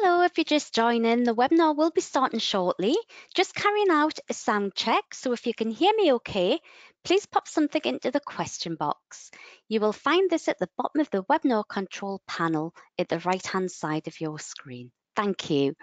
Hello, if you're just joining, the webinar will be starting shortly. Just carrying out a sound check, so if you can hear me okay, please pop something into the question box. You will find this at the bottom of the webinar control panel at the right-hand side of your screen. Thank you.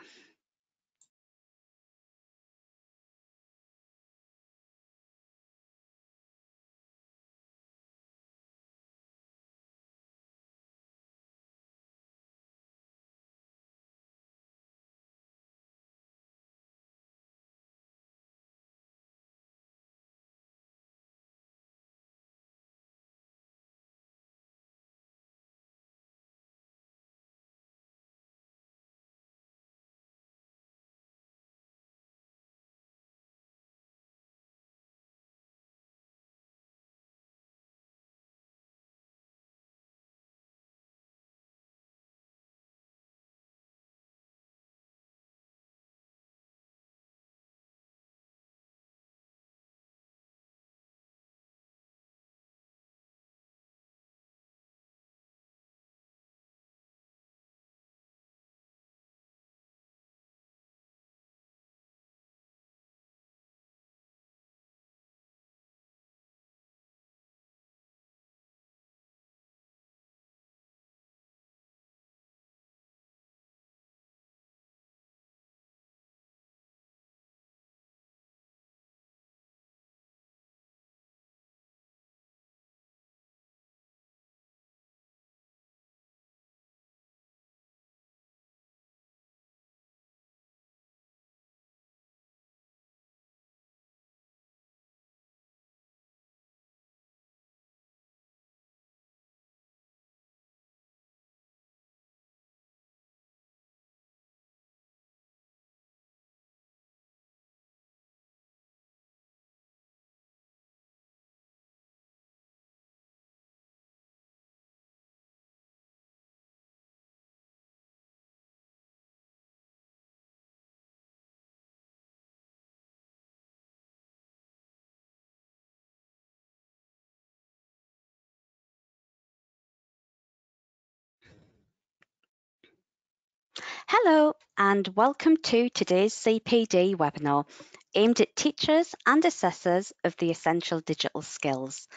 Hello and welcome to today's CPD webinar aimed at teachers and assessors of the essential digital skills.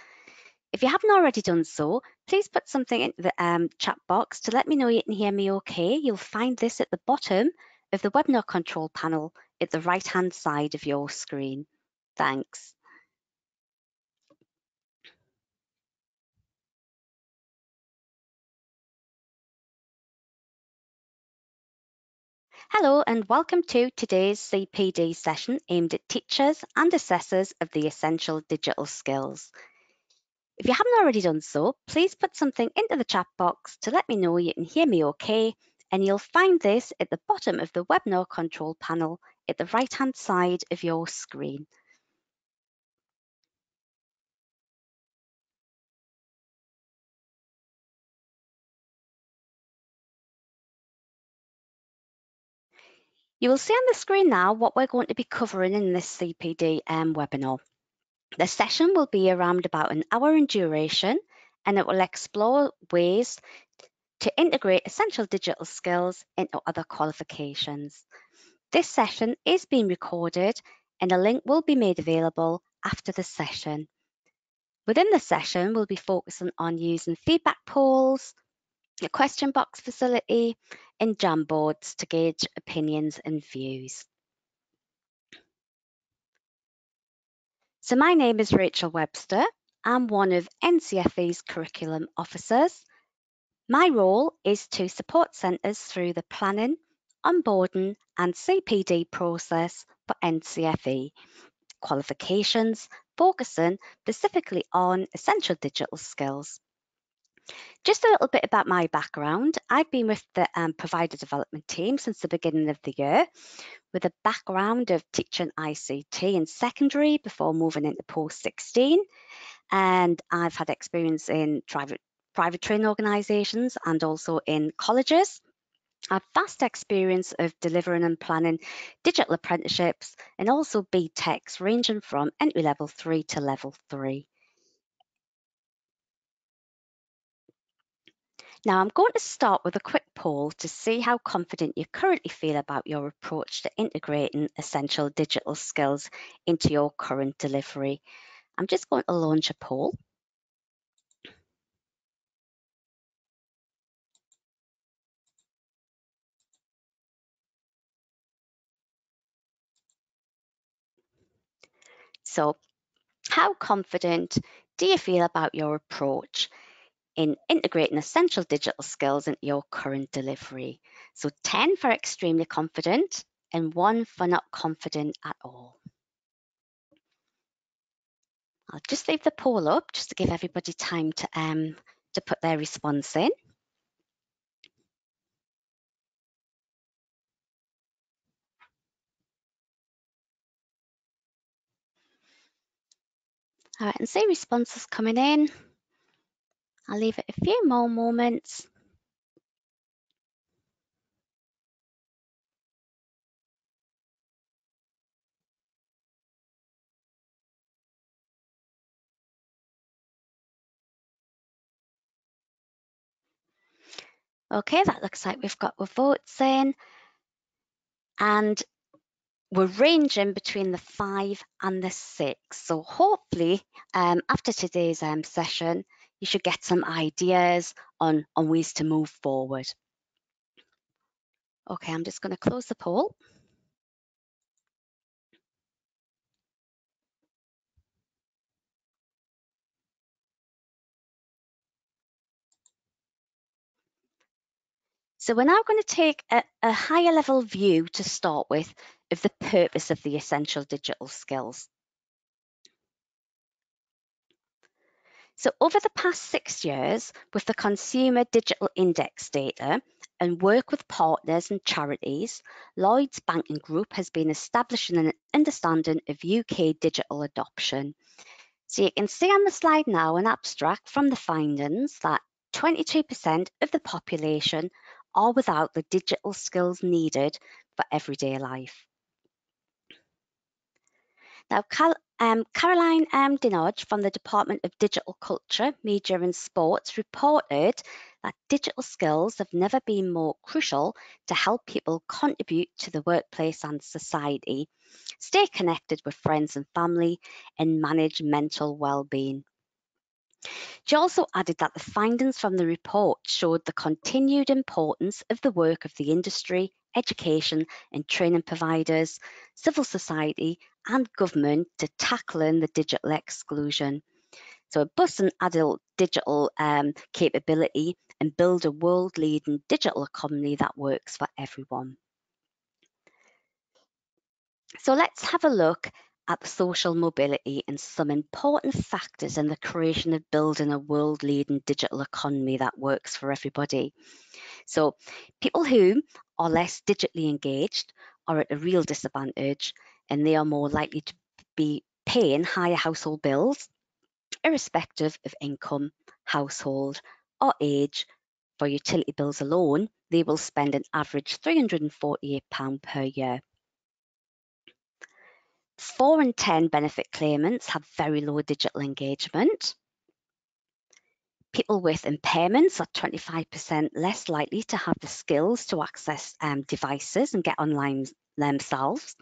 If you haven't already done so, please put something in the um, chat box to let me know you can hear me okay. You'll find this at the bottom of the webinar control panel at the right hand side of your screen. Thanks. Hello and welcome to today's CPD session aimed at teachers and assessors of the essential digital skills. If you haven't already done so, please put something into the chat box to let me know you can hear me okay, and you'll find this at the bottom of the webinar control panel at the right hand side of your screen. You will see on the screen now what we're going to be covering in this CPD um, webinar. The session will be around about an hour in duration and it will explore ways to integrate essential digital skills into other qualifications. This session is being recorded and a link will be made available after the session. Within the session, we'll be focusing on using feedback polls, a question box facility, and Jamboards to gauge opinions and views. So my name is Rachel Webster. I'm one of NCFE's curriculum officers. My role is to support centres through the planning, onboarding and CPD process for NCFE qualifications, focusing specifically on essential digital skills. Just a little bit about my background. I've been with the um, provider development team since the beginning of the year with a background of teaching ICT in secondary before moving into post 16. And I've had experience in private, private training organisations and also in colleges. I've vast experience of delivering and planning digital apprenticeships and also BTECs ranging from entry level three to level three. Now I'm going to start with a quick poll to see how confident you currently feel about your approach to integrating essential digital skills into your current delivery. I'm just going to launch a poll. So how confident do you feel about your approach in integrating essential digital skills into your current delivery. So 10 for extremely confident and one for not confident at all. I'll just leave the poll up just to give everybody time to, um, to put their response in. All right, and see responses coming in. I'll leave it a few more moments. Okay, that looks like we've got our votes in. And we're ranging between the five and the six. So hopefully um, after today's um, session, you should get some ideas on, on ways to move forward. Okay, I'm just going to close the poll. So we're now going to take a, a higher level view to start with of the purpose of the essential digital skills. So over the past six years, with the Consumer Digital Index data and work with partners and charities, Lloyds Banking Group has been establishing an understanding of UK digital adoption. So you can see on the slide now an abstract from the findings that 22% of the population are without the digital skills needed for everyday life. Now, um, Caroline um, Dinenage from the Department of Digital Culture, Media and Sports reported that digital skills have never been more crucial to help people contribute to the workplace and society, stay connected with friends and family, and manage mental well-being. She also added that the findings from the report showed the continued importance of the work of the industry, education and training providers, civil society and government to tackling the digital exclusion. So boost an adult digital um, capability and build a world-leading digital economy that works for everyone. So let's have a look at social mobility and some important factors in the creation of building a world leading digital economy that works for everybody. So, people who are less digitally engaged are at a real disadvantage and they are more likely to be paying higher household bills, irrespective of income, household, or age. For utility bills alone, they will spend an average £348 per year. Four in 10 benefit claimants have very low digital engagement. People with impairments are 25% less likely to have the skills to access um, devices and get online themselves.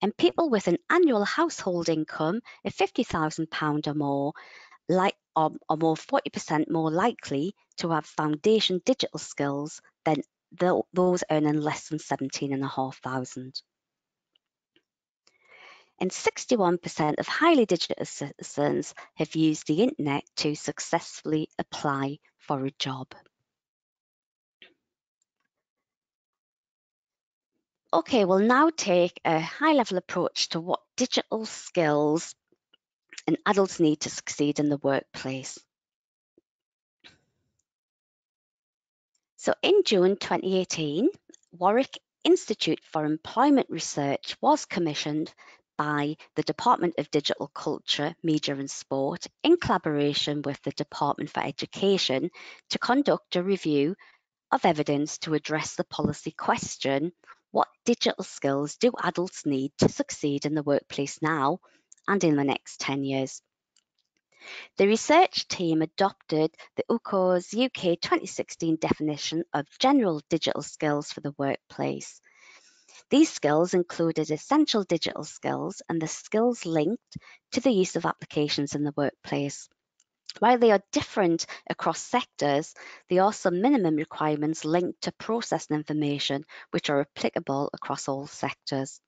And people with an annual household income of £50,000 or more like, are, are more 40% more likely to have foundation digital skills than the, those earning less than 17,500 and 61% of highly digital citizens have used the internet to successfully apply for a job. Okay, we'll now take a high level approach to what digital skills and adults need to succeed in the workplace. So in June 2018, Warwick Institute for Employment Research was commissioned by the Department of Digital Culture, Media and Sport in collaboration with the Department for Education to conduct a review of evidence to address the policy question, what digital skills do adults need to succeed in the workplace now and in the next 10 years? The research team adopted the UKAS UK 2016 definition of general digital skills for the workplace. These skills included essential digital skills and the skills linked to the use of applications in the workplace. While they are different across sectors, there are some minimum requirements linked to processing information which are applicable across all sectors.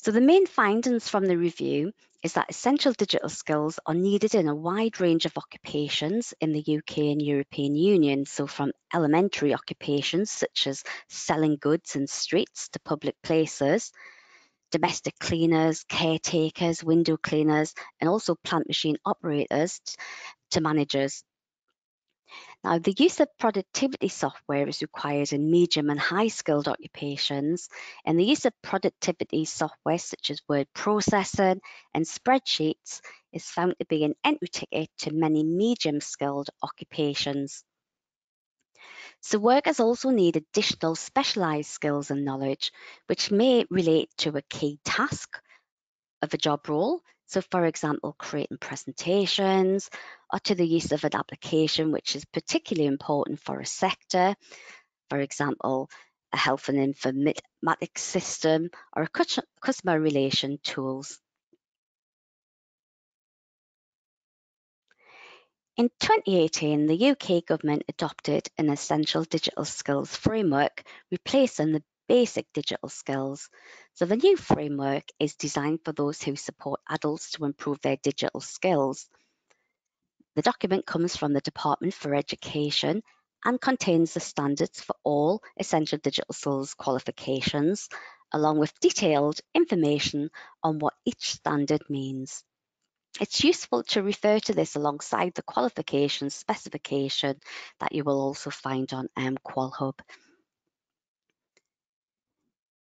So the main findings from the review is that essential digital skills are needed in a wide range of occupations in the UK and European Union. So from elementary occupations such as selling goods in streets to public places, domestic cleaners, caretakers, window cleaners, and also plant machine operators to managers. Now, the use of productivity software is required in medium and high skilled occupations, and the use of productivity software such as word processing and spreadsheets is found to be an entry ticket to many medium skilled occupations. So workers also need additional specialised skills and knowledge, which may relate to a key task of a job role, so for example, creating presentations or to the use of an application which is particularly important for a sector, for example, a health and informatics system or a customer relation tools. In 2018, the UK government adopted an essential digital skills framework, replacing the basic digital skills. So the new framework is designed for those who support adults to improve their digital skills. The document comes from the Department for Education and contains the standards for all essential digital skills qualifications, along with detailed information on what each standard means. It's useful to refer to this alongside the qualification specification that you will also find on um, QualHub.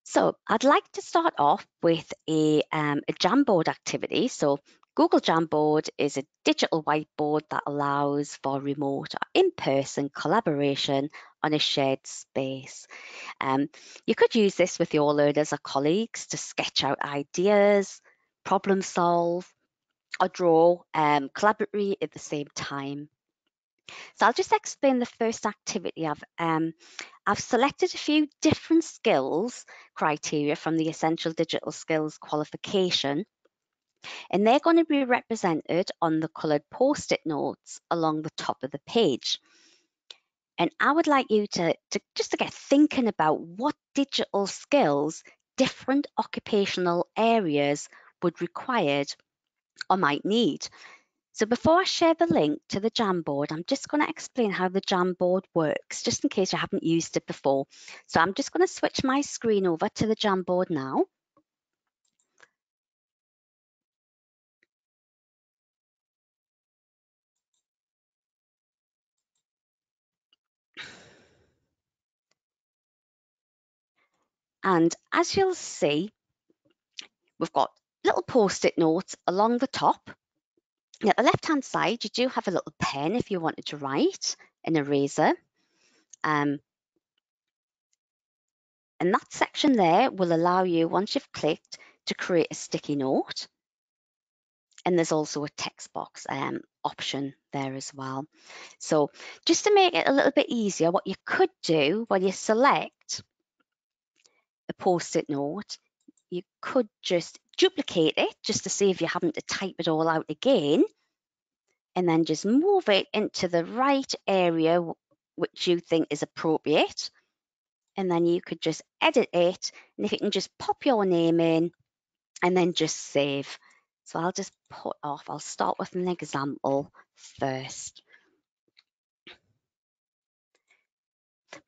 So I'd like to start off with a, um, a Jamboard activity. So Google Jamboard is a digital whiteboard that allows for remote or in-person collaboration on a shared space. Um, you could use this with your learners or colleagues to sketch out ideas, problem solve, or draw um, collaboratively at the same time. So I'll just explain the first activity. I've, um, I've selected a few different skills criteria from the Essential Digital Skills qualification, and they're going to be represented on the coloured post-it notes along the top of the page. And I would like you to, to just to get thinking about what digital skills different occupational areas would require or might need. So before I share the link to the Jamboard, I'm just going to explain how the Jamboard works, just in case you haven't used it before. So I'm just going to switch my screen over to the Jamboard now. And as you'll see, we've got little post-it notes along the top now, at the left-hand side, you do have a little pen if you wanted to write, an eraser. Um, and that section there will allow you, once you've clicked, to create a sticky note. And there's also a text box um, option there as well. So just to make it a little bit easier, what you could do when you select a post-it note, you could just duplicate it just to see if you're having to type it all out again and then just move it into the right area which you think is appropriate. And then you could just edit it. And if you can just pop your name in and then just save. So I'll just put off, I'll start with an example first.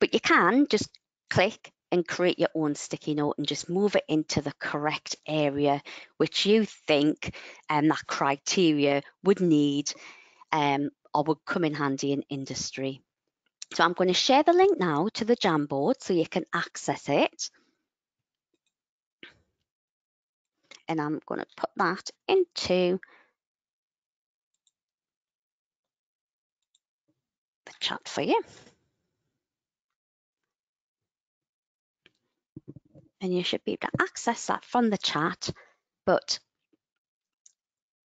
But you can just click and create your own sticky note and just move it into the correct area which you think um, that criteria would need um, or would come in handy in industry. So I'm going to share the link now to the Jamboard so you can access it. And I'm going to put that into the chat for you. And you should be able to access that from the chat, but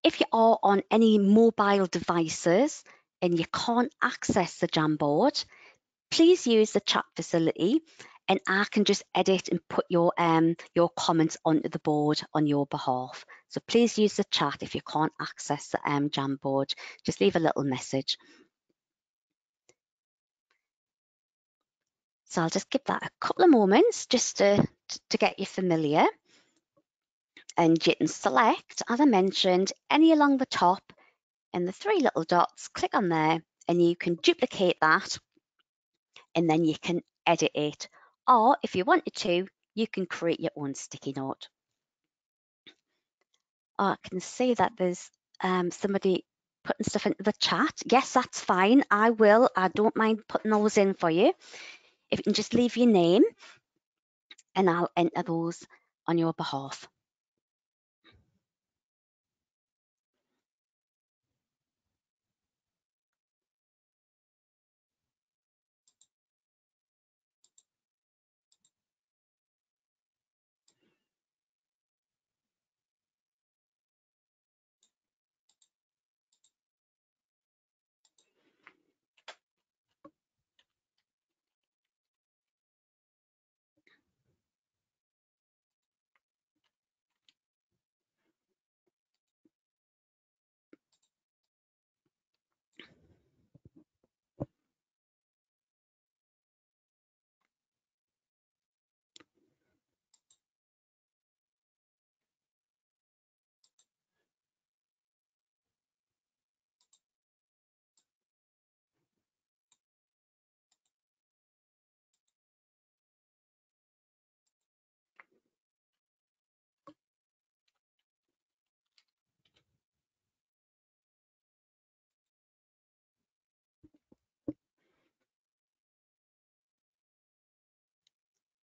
If you are on any mobile devices and you can't access the Jamboard, please use the chat facility and I can just edit and put your um, your comments onto the board on your behalf. So please use the chat if you can't access the um, Jamboard. Just leave a little message. So I'll just give that a couple of moments just to, to get you familiar. And you can select, as I mentioned, any along the top and the three little dots, click on there and you can duplicate that and then you can edit it. Or if you wanted to, you can create your own sticky note. Oh, I can see that there's um, somebody putting stuff into the chat. Yes, that's fine. I will. I don't mind putting those in for you. If you can just leave your name and I'll enter those on your behalf.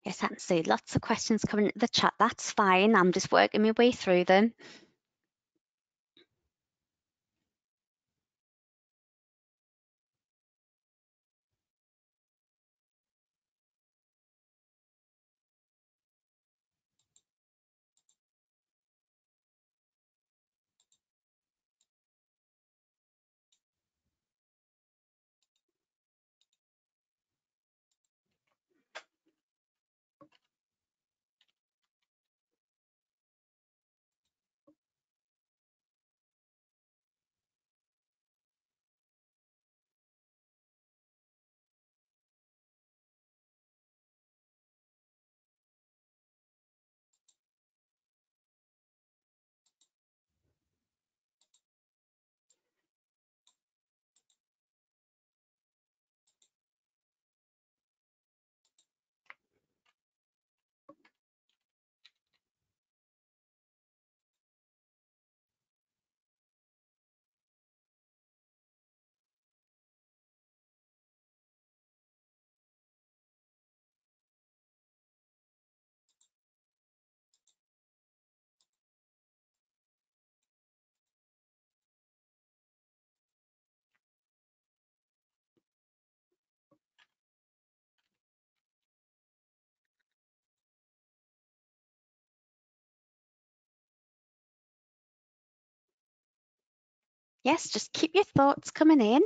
Yes, I see lots of questions coming into the chat. That's fine. I'm just working my way through them. Yes, just keep your thoughts coming in.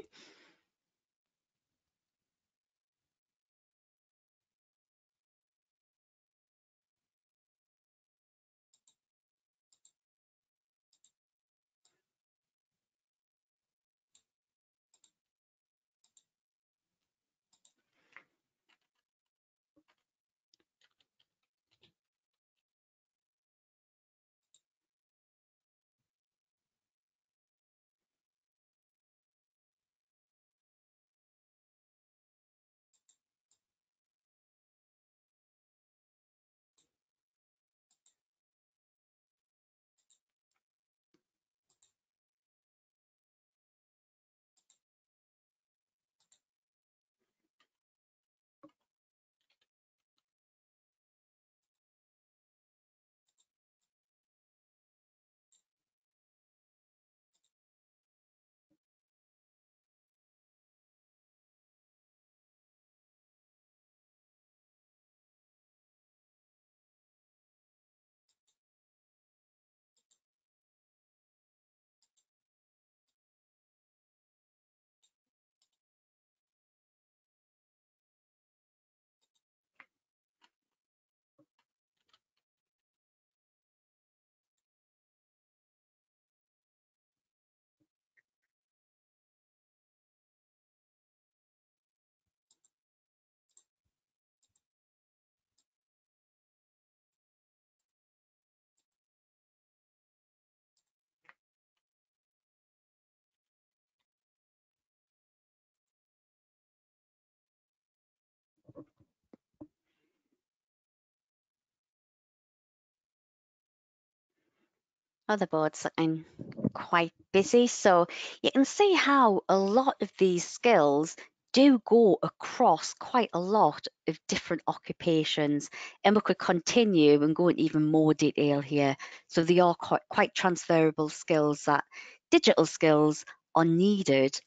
Other boards looking quite busy. So you can see how a lot of these skills do go across quite a lot of different occupations and we could continue and go into even more detail here. So they are quite, quite transferable skills that digital skills are needed.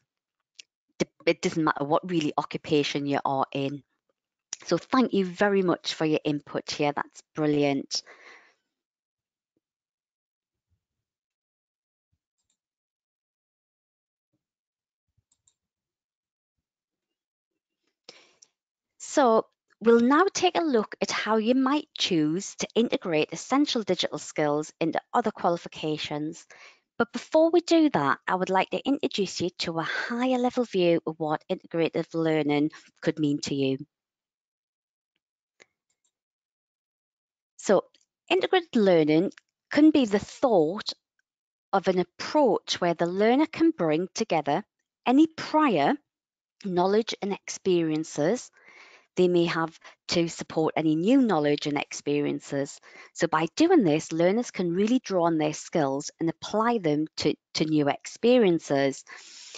It doesn't matter what really occupation you are in. So thank you very much for your input here. That's brilliant. So we'll now take a look at how you might choose to integrate essential digital skills into other qualifications. But before we do that, I would like to introduce you to a higher level view of what integrative learning could mean to you. So integrated learning can be the thought of an approach where the learner can bring together any prior knowledge and experiences they may have to support any new knowledge and experiences. So by doing this, learners can really draw on their skills and apply them to, to new experiences.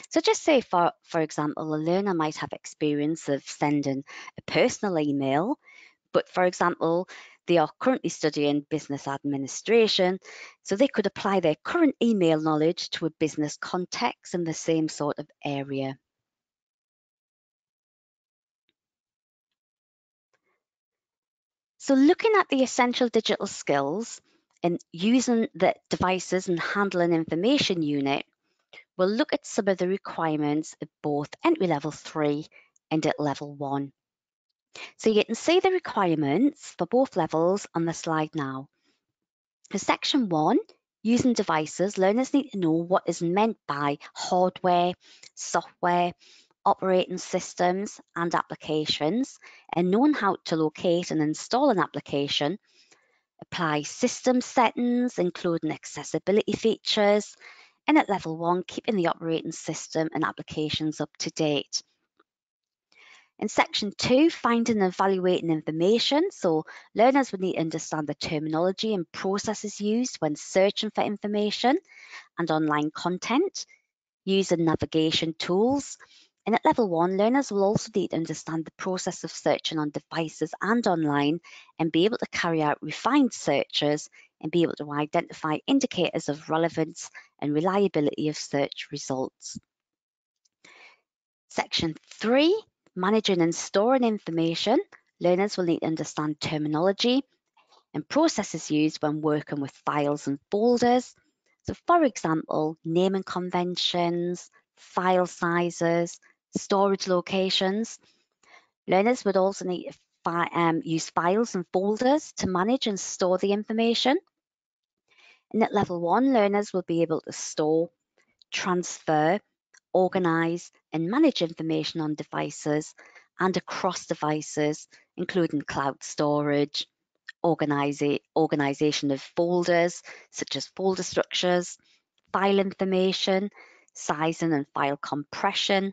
So just say, for, for example, a learner might have experience of sending a personal email, but for example, they are currently studying business administration, so they could apply their current email knowledge to a business context in the same sort of area. So looking at the essential digital skills and using the devices and handling information unit, we'll look at some of the requirements at both entry level three and at level one. So you can see the requirements for both levels on the slide now. For section one, using devices, learners need to know what is meant by hardware, software, operating systems and applications, and knowing how to locate and install an application, apply system settings, including accessibility features, and at level one, keeping the operating system and applications up to date. In section two, finding and evaluating information. So learners would need to understand the terminology and processes used when searching for information and online content, using navigation tools, and at level one, learners will also need to understand the process of searching on devices and online and be able to carry out refined searches and be able to identify indicators of relevance and reliability of search results. Section three, managing and storing information. Learners will need to understand terminology and processes used when working with files and folders. So for example, naming conventions, file sizes, storage locations. Learners would also need to um, use files and folders to manage and store the information. And at level one, learners will be able to store, transfer, organize and manage information on devices and across devices, including cloud storage, organization of folders, such as folder structures, file information, sizing and file compression,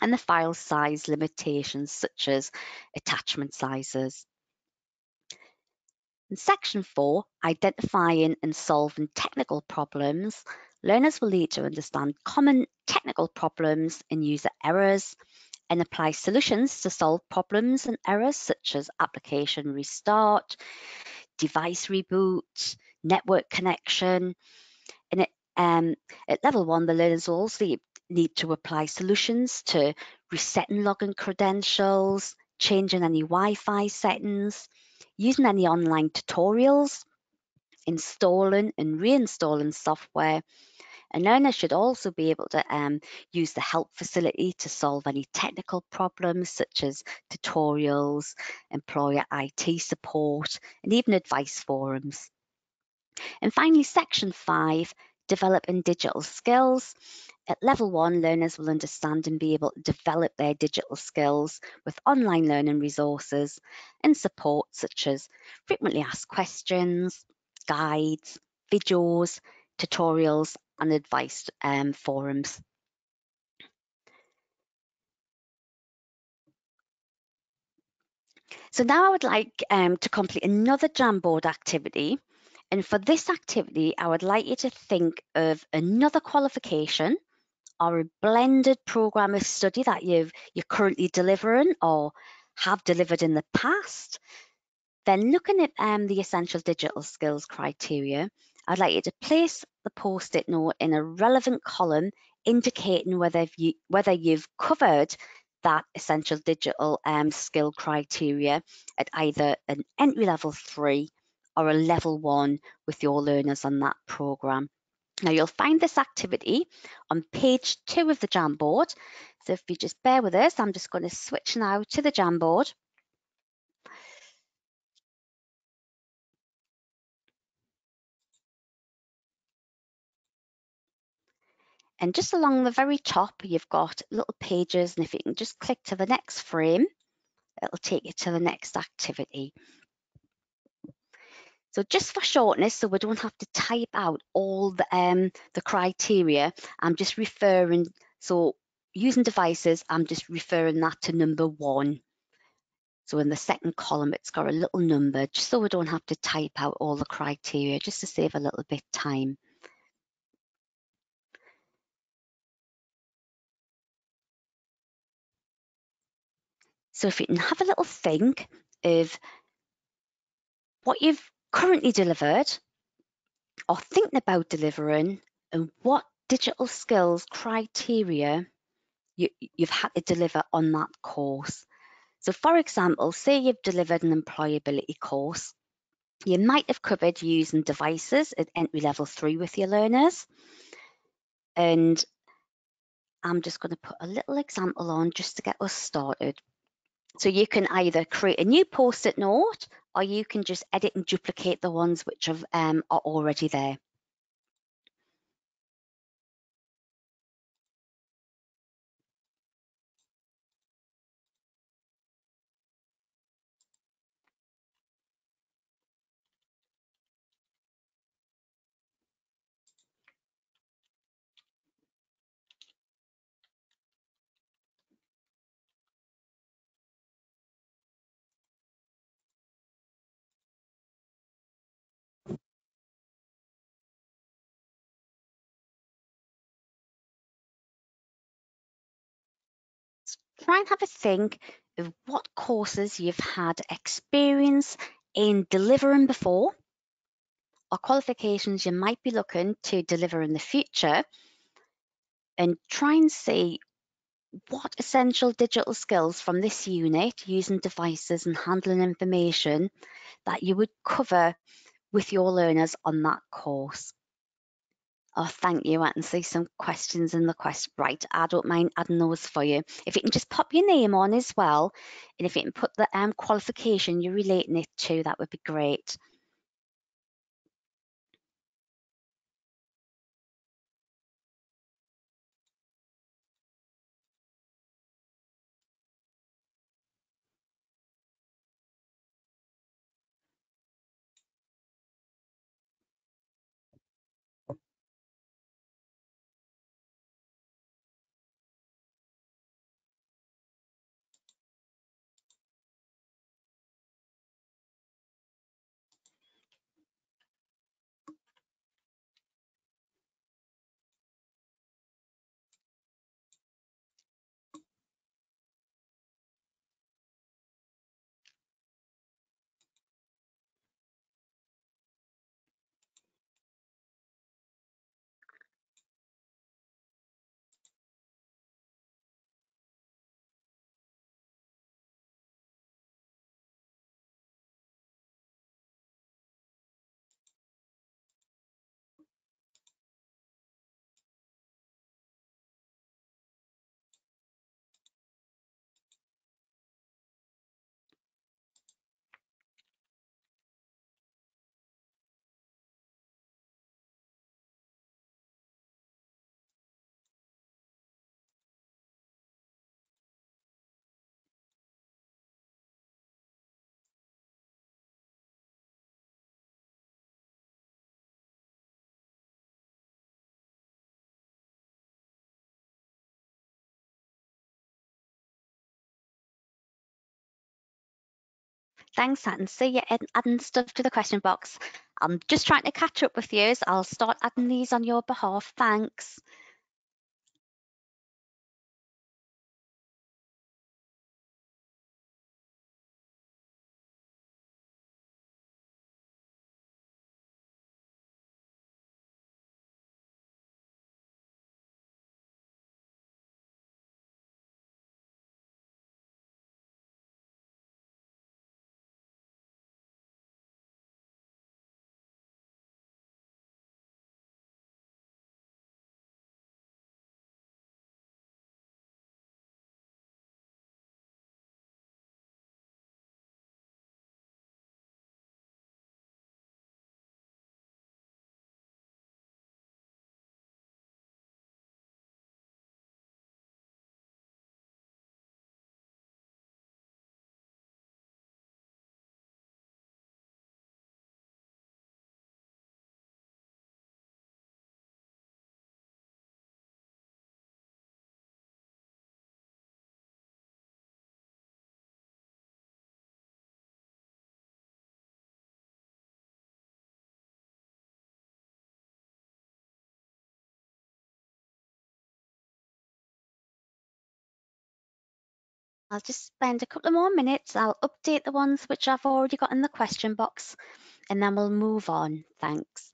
and the file size limitations such as attachment sizes. In section four, identifying and solving technical problems, learners will need to understand common technical problems and user errors and apply solutions to solve problems and errors such as application restart, device reboot, network connection. And um, at level one, the learners will also need to apply solutions to resetting login credentials, changing any Wi-Fi settings, using any online tutorials, installing and reinstalling software. And learners should also be able to um, use the help facility to solve any technical problems such as tutorials, employer IT support, and even advice forums. And finally, section five, developing digital skills. At level one, learners will understand and be able to develop their digital skills with online learning resources and support such as frequently asked questions, guides, videos, tutorials and advice um, forums. So now I would like um, to complete another Jamboard activity And for this activity, I would like you to think of another qualification or a blended program of study that you've, you're currently delivering or have delivered in the past. Then looking at um, the essential digital skills criteria, I'd like you to place the post-it note in a relevant column indicating whether, you, whether you've covered that essential digital um, skill criteria at either an entry level three or a level one with your learners on that programme. Now you'll find this activity on page two of the Jamboard. So if you just bear with us, I'm just going to switch now to the Jamboard. And just along the very top, you've got little pages. And if you can just click to the next frame, it'll take you to the next activity. So just for shortness, so we don't have to type out all the, um, the criteria, I'm just referring, so using devices, I'm just referring that to number one. So in the second column, it's got a little number, just so we don't have to type out all the criteria, just to save a little bit time. So if you can have a little think of what you've currently delivered or thinking about delivering and what digital skills criteria you, you've had to deliver on that course. So for example, say you've delivered an employability course, you might have covered using devices at entry level three with your learners. And I'm just going to put a little example on just to get us started. So you can either create a new post-it note or you can just edit and duplicate the ones which have, um, are already there. Try and have a think of what courses you've had experience in delivering before or qualifications you might be looking to deliver in the future and try and see what essential digital skills from this unit using devices and handling information that you would cover with your learners on that course. Oh, thank you. I can see some questions in the quest. Right, I don't mind adding those for you. If you can just pop your name on as well, and if you can put the um, qualification you're relating it to, that would be great. Thanks, Anne. See you adding stuff to the question box. I'm just trying to catch up with you. So I'll start adding these on your behalf. Thanks. I'll just spend a couple of more minutes. I'll update the ones which I've already got in the question box and then we'll move on. Thanks.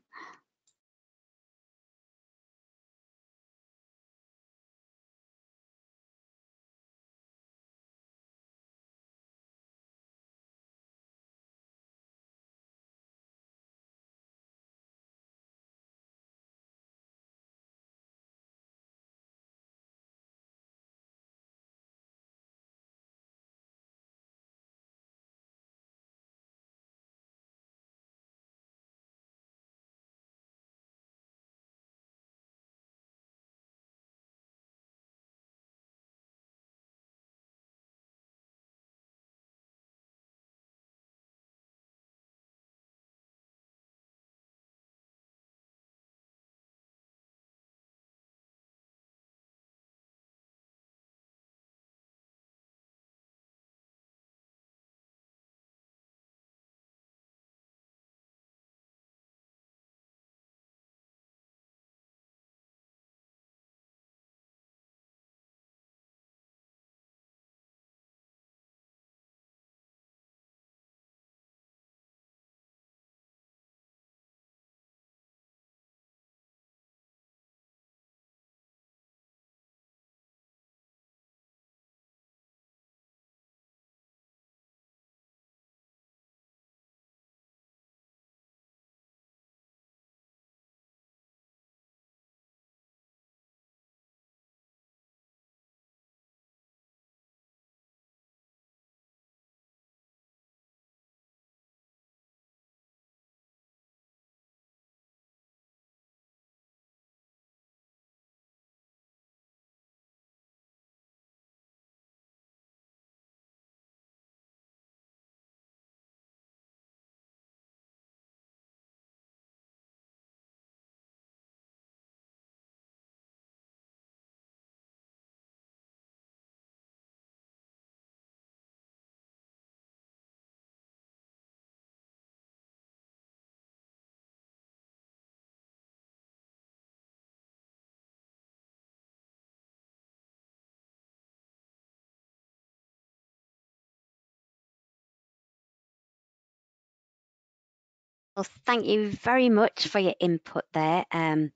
Well, thank you very much for your input there. Um,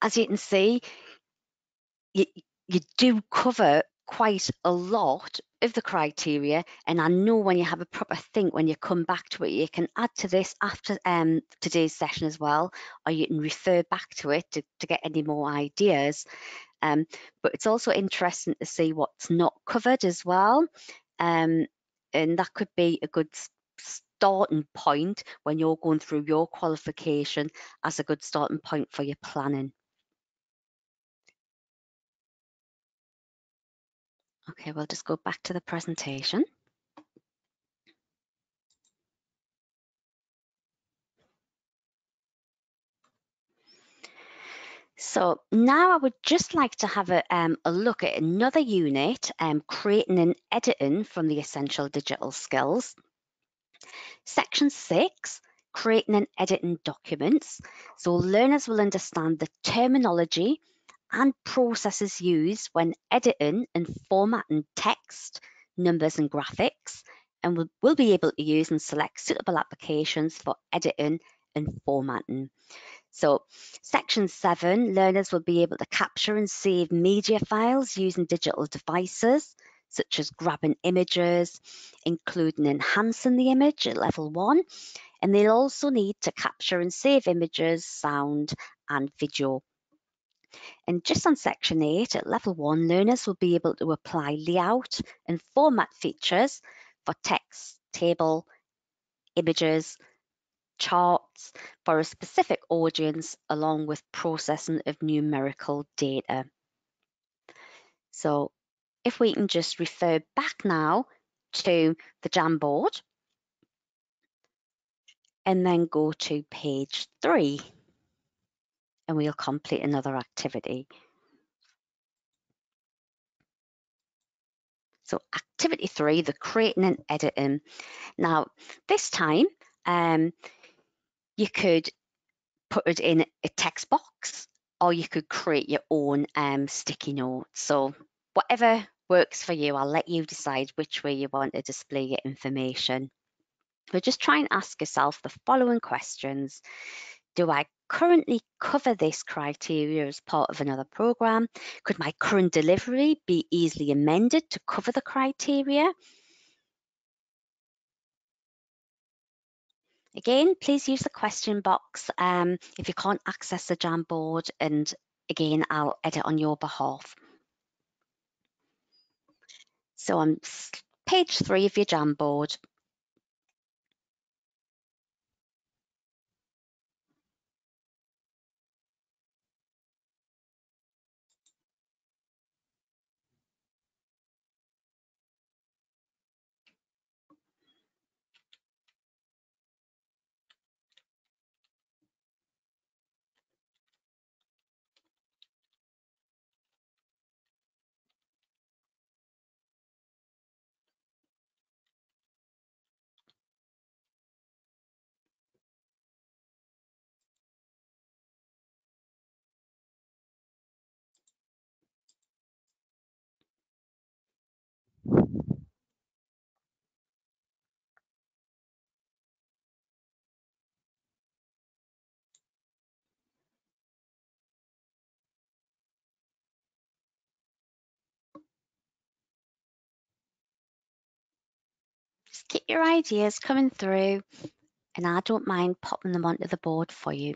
as you can see, you, you do cover quite a lot of the criteria and I know when you have a proper think when you come back to it you can add to this after um, today's session as well or you can refer back to it to, to get any more ideas um, but it's also interesting to see what's not covered as well um, and that could be a good starting point when you're going through your qualification as a good starting point for your planning. Okay, we'll just go back to the presentation. So now I would just like to have a, um, a look at another unit, um, creating and editing from the Essential Digital Skills. Section 6 creating and editing documents. So learners will understand the terminology and processes used when editing and formatting text, numbers and graphics, and will, will be able to use and select suitable applications for editing and formatting. So section seven, learners will be able to capture and save media files using digital devices, such as grabbing images, including enhancing the image at level one, and they'll also need to capture and save images, sound and video. And just on section eight, at level one, learners will be able to apply layout and format features for text, table, images, charts for a specific audience along with processing of numerical data. So if we can just refer back now to the Jamboard and then go to page three and we'll complete another activity. So activity three, the creating and editing. Now this time um, you could put it in a text box or you could create your own um, sticky notes. So whatever works for you, I'll let you decide which way you want to display your information. But just try and ask yourself the following questions. Do I currently cover this criteria as part of another program? Could my current delivery be easily amended to cover the criteria? Again, please use the question box um, if you can't access the Jamboard and again, I'll edit on your behalf. So on page three of your Jamboard, keep your ideas coming through and I don't mind popping them onto the board for you.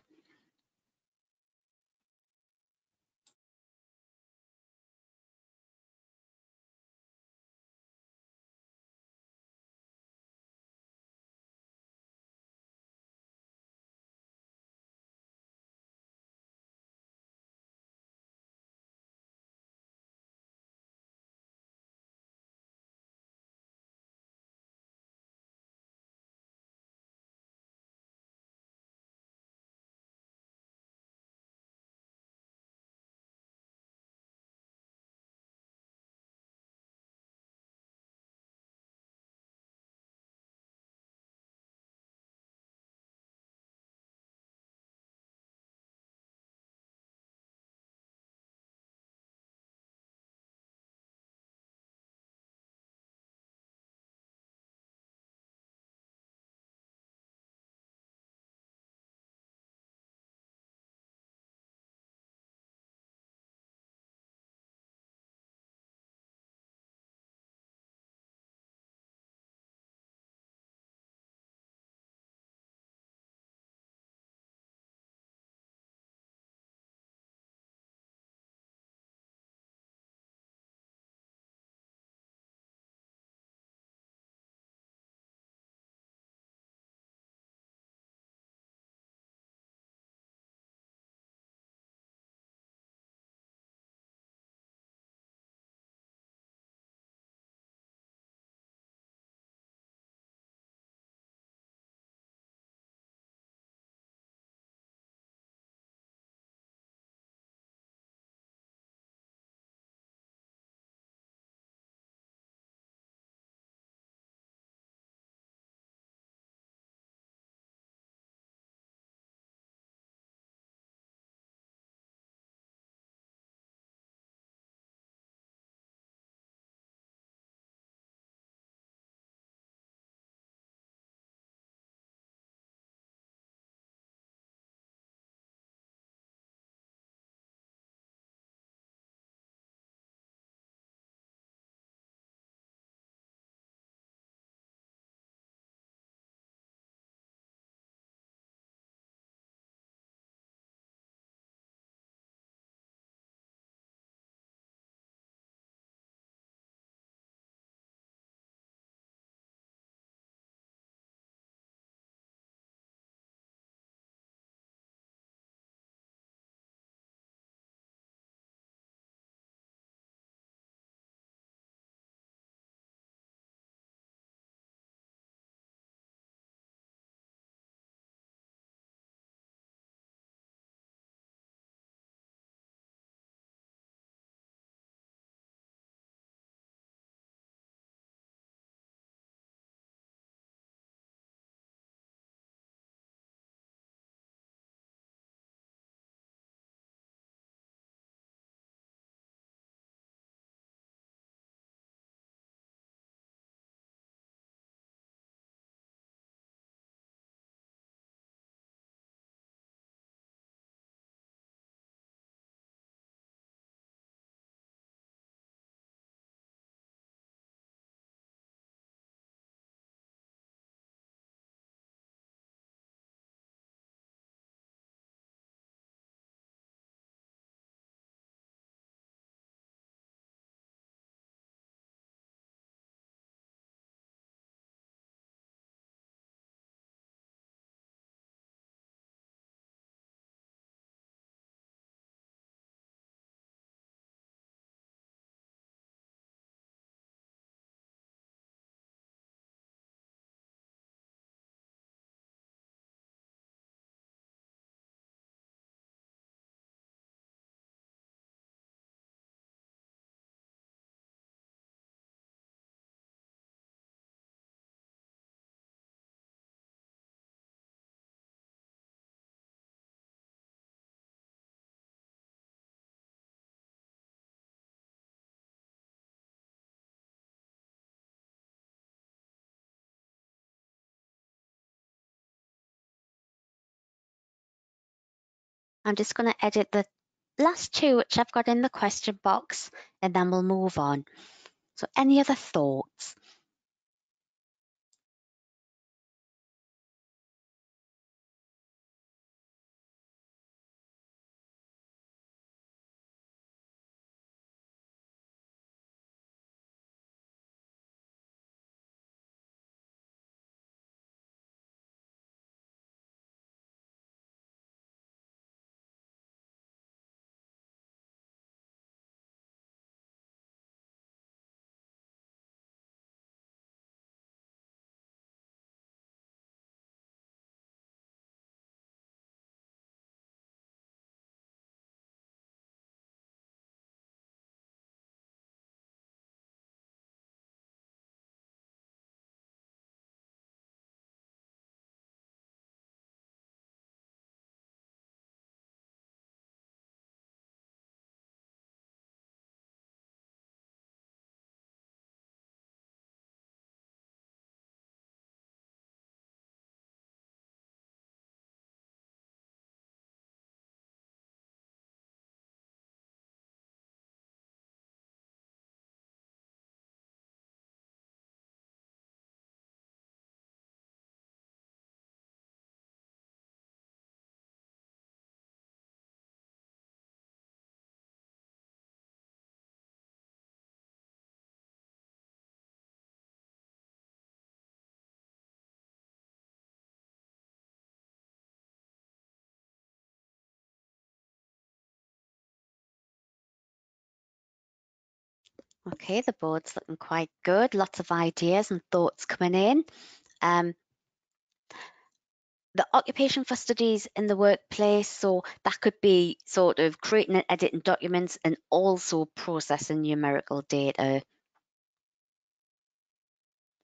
I'm just going to edit the last two which I've got in the question box and then we'll move on. So any other thoughts? Okay, the board's looking quite good. Lots of ideas and thoughts coming in. Um, the occupation for studies in the workplace, so that could be sort of creating and editing documents and also processing numerical data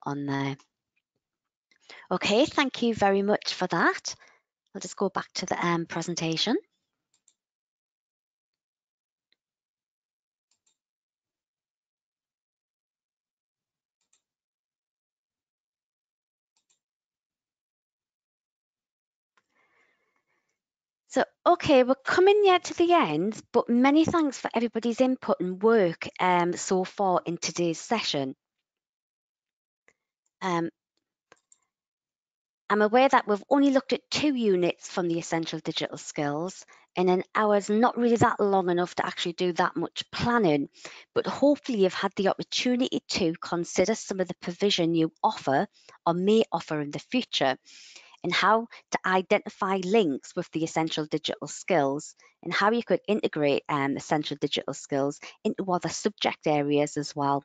on there. Okay, thank you very much for that. I'll just go back to the um, presentation. So, okay, we're coming yet to the end, but many thanks for everybody's input and work um, so far in today's session. Um, I'm aware that we've only looked at two units from the essential digital skills and an hour's not really that long enough to actually do that much planning, but hopefully you've had the opportunity to consider some of the provision you offer or may offer in the future and how to identify links with the essential digital skills and how you could integrate um, essential digital skills into other subject areas as well.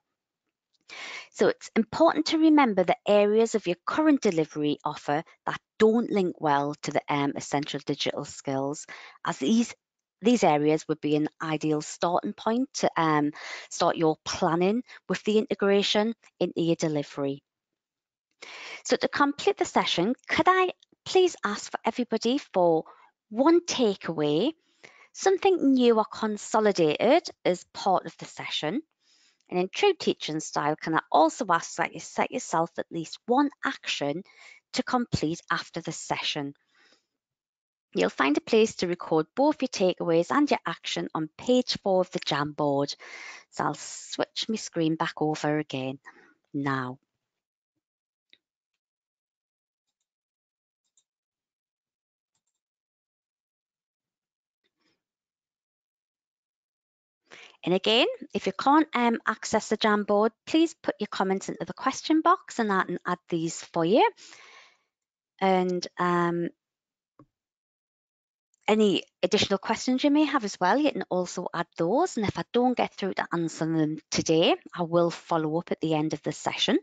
So it's important to remember the areas of your current delivery offer that don't link well to the um, essential digital skills, as these these areas would be an ideal starting point to um, start your planning with the integration into your delivery. So to complete the session, could I please ask for everybody for one takeaway, something new or consolidated as part of the session, and in true teaching style, can I also ask that you set yourself at least one action to complete after the session. You'll find a place to record both your takeaways and your action on page four of the Jamboard. So I'll switch my screen back over again now. And again, if you can't um, access the Jamboard, please put your comments into the question box and I can add these for you. And um, any additional questions you may have as well, you can also add those. And if I don't get through to answer them today, I will follow up at the end of the session.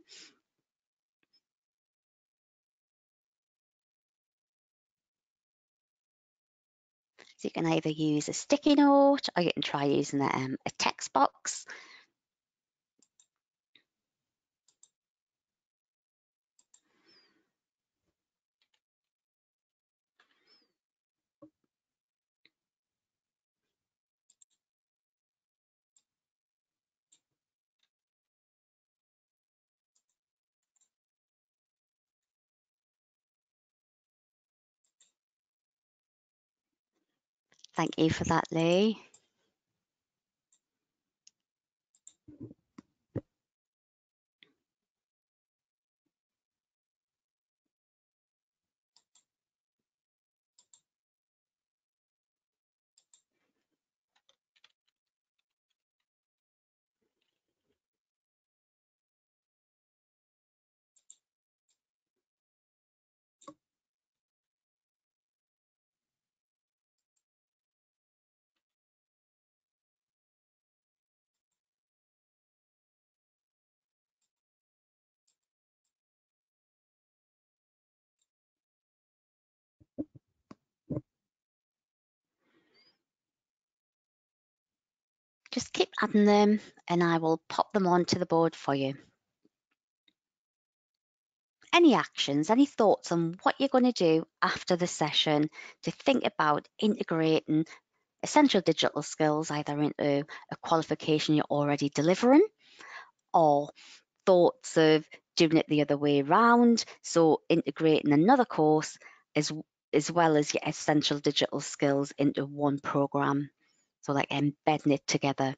So you can either use a sticky note or you can try using a, um, a text box. Thank you for that, Lee. Just keep adding them and I will pop them onto the board for you. Any actions, any thoughts on what you're going to do after the session to think about integrating essential digital skills either into a qualification you're already delivering or thoughts of doing it the other way around. So integrating another course as, as well as your essential digital skills into one program. So like embedding it together.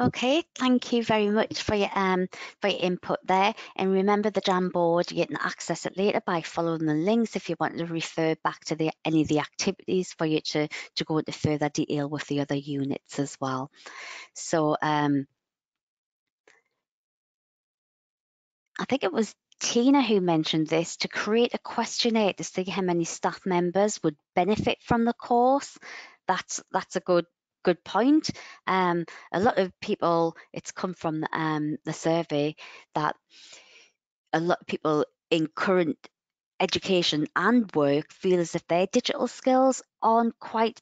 Okay, thank you very much for your um for your input there. And remember the Jamboard, you can access it later by following the links if you want to refer back to the any of the activities for you to to go into further detail with the other units as well. So um I think it was Tina who mentioned this to create a questionnaire to see how many staff members would benefit from the course. that's that's a good good point. Um, a lot of people, it's come from um, the survey that a lot of people in current education and work feel as if their digital skills aren't quite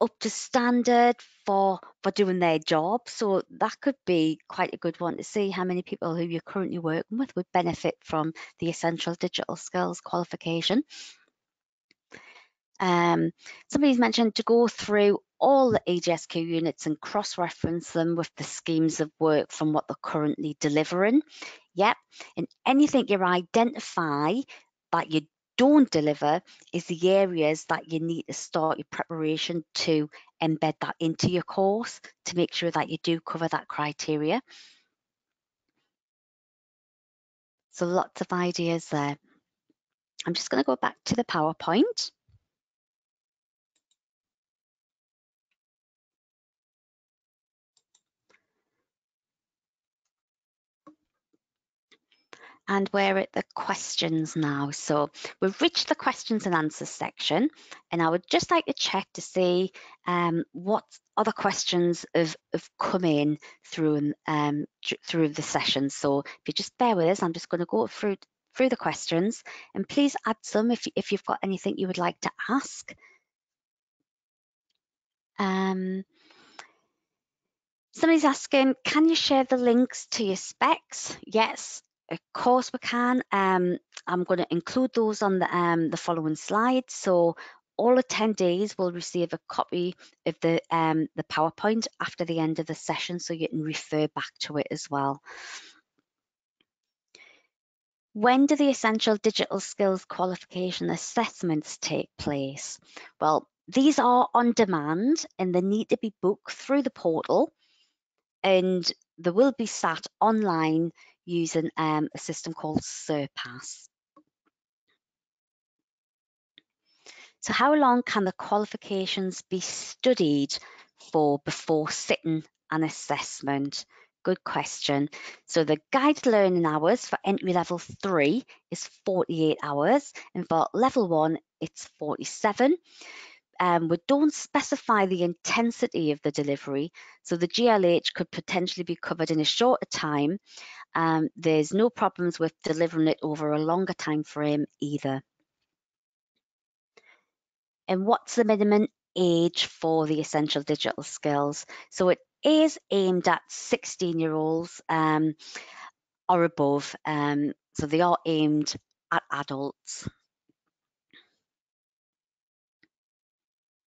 up to standard for for doing their job so that could be quite a good one to see how many people who you're currently working with would benefit from the essential digital skills qualification um, somebody's mentioned to go through all the EDSQ units and cross-reference them with the schemes of work from what they're currently delivering. Yep, and anything you identify that you don't deliver is the areas that you need to start your preparation to embed that into your course to make sure that you do cover that criteria. So lots of ideas there. I'm just going to go back to the PowerPoint. And we're at the questions now. So we've reached the questions and answers section, and I would just like to check to see um, what other questions have, have come in through um, through the session. So if you just bear with us, I'm just going to go through through the questions, and please add some if if you've got anything you would like to ask. Um, Somebody's asking, can you share the links to your specs? Yes, of course we can. Um, I'm going to include those on the, um, the following slide. So all attendees will receive a copy of the, um, the PowerPoint after the end of the session so you can refer back to it as well. When do the essential digital skills qualification assessments take place? Well, these are on demand and they need to be booked through the portal and they will be sat online using um, a system called Surpass. So how long can the qualifications be studied for before sitting an assessment? Good question. So the guided learning hours for entry level three is 48 hours and for level one, it's 47 um, we don't specify the intensity of the delivery, so the GLH could potentially be covered in a shorter time. Um, there's no problems with delivering it over a longer time frame either. And what's the minimum age for the essential digital skills? So it is aimed at 16 year olds um, or above. Um, so they are aimed at adults.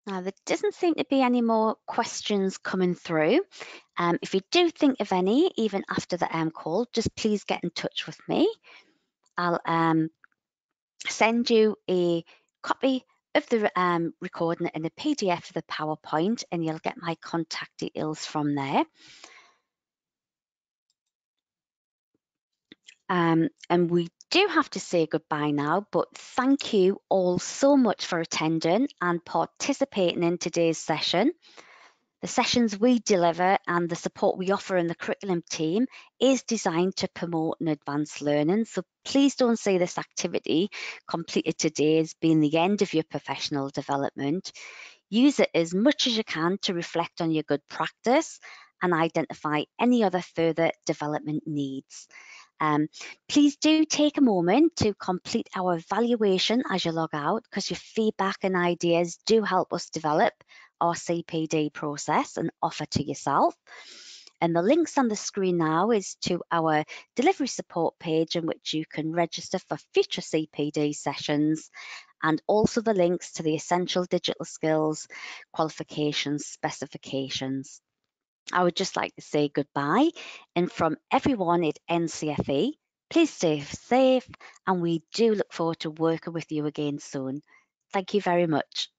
Now, there doesn't seem to be any more questions coming through. Um, if you do think of any, even after the um, call, just please get in touch with me. I'll um, send you a copy of the um, recording and a PDF of the PowerPoint, and you'll get my contact details from there. Um, and we do have to say goodbye now, but thank you all so much for attending and participating in today's session. The sessions we deliver and the support we offer in the curriculum team is designed to promote and advance learning. So please don't see this activity completed today as being the end of your professional development. Use it as much as you can to reflect on your good practice and identify any other further development needs. Um, please do take a moment to complete our evaluation as you log out because your feedback and ideas do help us develop our CPD process and offer to yourself. And the links on the screen now is to our delivery support page in which you can register for future CPD sessions and also the links to the essential digital skills qualifications specifications. I would just like to say goodbye. And from everyone at NCFE, please stay safe and we do look forward to working with you again soon. Thank you very much.